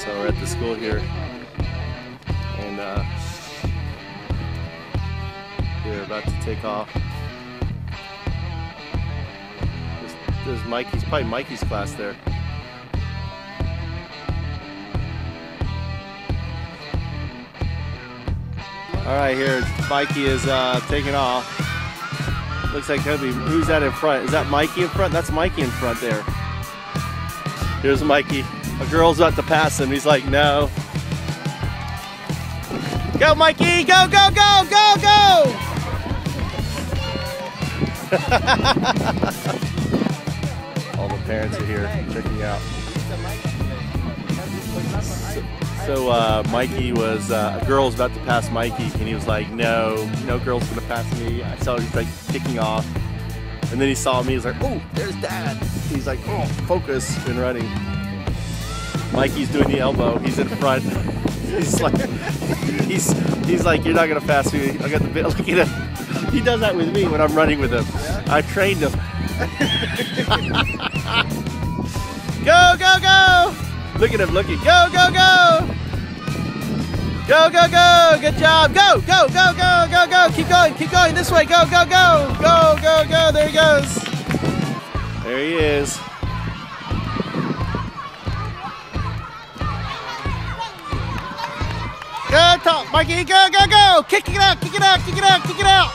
So we're at the school here, and uh, we're about to take off. There's, there's Mikey's, probably Mikey's class there. All right, here Mikey is uh, taking off. Looks like could be who's that in front? Is that Mikey in front? That's Mikey in front there. Here's Mikey. A girl's about to pass him. He's like, no. Go, Mikey! Go, go, go, go, go! All the parents are here checking out. So uh, Mikey was, uh, a girl was about to pass Mikey, and he was like, no, no girl's gonna pass me. I saw he's like kicking off. And then he saw me, he's like, oh, there's dad. He's like, oh, focus, and running. Mikey's doing the elbow, he's in front. He's like, he's, he's like, you're not gonna pass me. I got the bit, look at him. He does that with me when I'm running with him. I trained him. go, go, go! Look at him looking. Go, go, go! Go, go, go! Good job! Go, go, go, go, go, go! Keep going, keep going this way! Go, go, go! Go, go, go! There he goes! There he is. Go, top, Mikey! Go, go, go! Kick it out! Kick it out! Kick it out! Kick it out!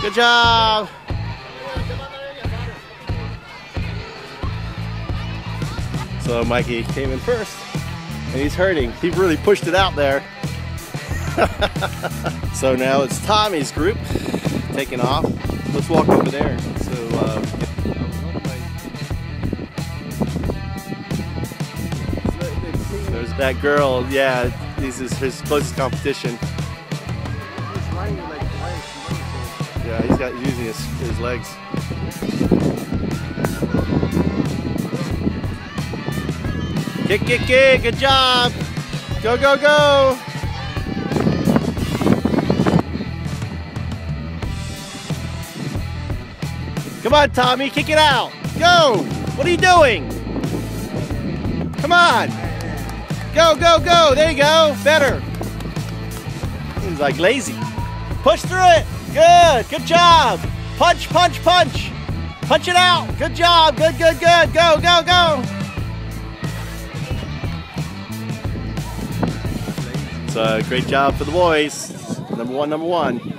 Good job! So Mikey came in first, and he's hurting. He really pushed it out there. so now it's Tommy's group taking off. Let's walk over there. So uh, that girl. Yeah, this is his closest competition. Yeah, he's got using his, his legs. Kick, kick, kick, good job. Go, go, go. Come on, Tommy, kick it out. Go. What are you doing? Come on. Go, go, go. There you go. Better. He's like lazy. Push through it. Good. Good job. Punch, punch, punch. Punch it out. Good job. Good, good, good. Go, go, go. So great job for the boys. Number one, number one.